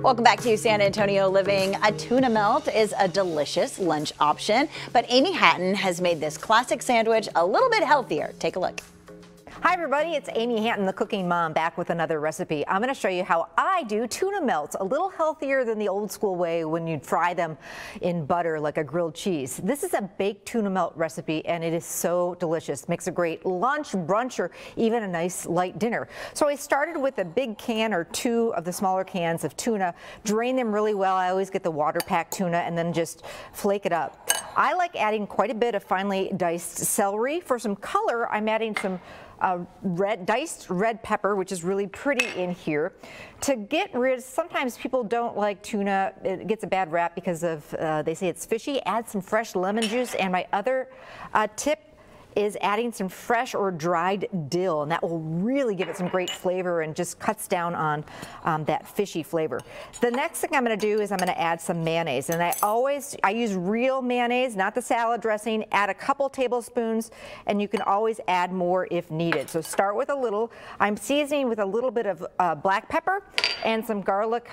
Welcome back to San Antonio Living. A tuna melt is a delicious lunch option, but Amy Hatton has made this classic sandwich a little bit healthier. Take a look. Hi everybody, it's Amy Hatton, the Cooking Mom, back with another recipe. I'm going to show you how I do tuna melts, a little healthier than the old school way when you fry them in butter like a grilled cheese. This is a baked tuna melt recipe and it is so delicious. Makes a great lunch, brunch, or even a nice light dinner. So I started with a big can or two of the smaller cans of tuna, drain them really well. I always get the water packed tuna and then just flake it up. I like adding quite a bit of finely diced celery. For some color, I'm adding some uh, red diced red pepper, which is really pretty in here. To get rid, sometimes people don't like tuna. It gets a bad rap because of, uh, they say it's fishy. Add some fresh lemon juice. And my other uh, tip is adding some fresh or dried dill, and that will really give it some great flavor and just cuts down on um, that fishy flavor. The next thing I'm going to do is I'm going to add some mayonnaise, and I always, I use real mayonnaise, not the salad dressing. Add a couple tablespoons, and you can always add more if needed. So start with a little. I'm seasoning with a little bit of uh, black pepper and some garlic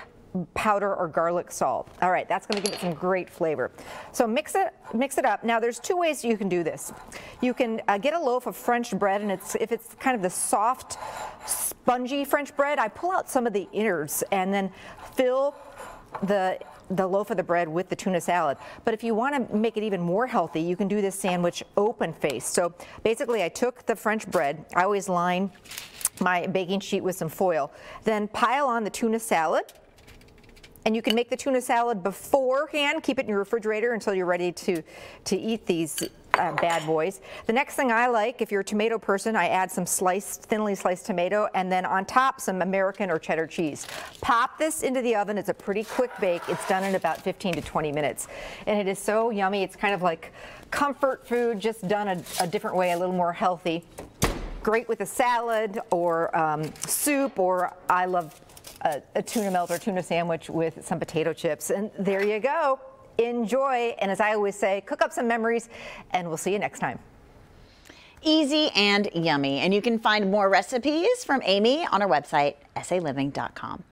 powder or garlic salt. All right, that's gonna give it some great flavor. So mix it, mix it up. Now there's two ways you can do this. You can uh, get a loaf of French bread and it's if it's kind of the soft, spongy French bread, I pull out some of the innards and then fill the the loaf of the bread with the tuna salad. But if you want to make it even more healthy, you can do this sandwich open face. So basically I took the French bread, I always line my baking sheet with some foil, then pile on the tuna salad, and you can make the tuna salad beforehand, keep it in your refrigerator until you're ready to, to eat these uh, bad boys. The next thing I like, if you're a tomato person, I add some sliced, thinly sliced tomato, and then on top some American or cheddar cheese. Pop this into the oven. It's a pretty quick bake. It's done in about 15 to 20 minutes. And it is so yummy. It's kind of like comfort food, just done a, a different way, a little more healthy. Great with a salad or um, soup, or I love a, a tuna melt or tuna sandwich with some potato chips. And there you go. Enjoy. And as I always say, cook up some memories, and we'll see you next time. Easy and yummy. And you can find more recipes from Amy on our website, saliving.com.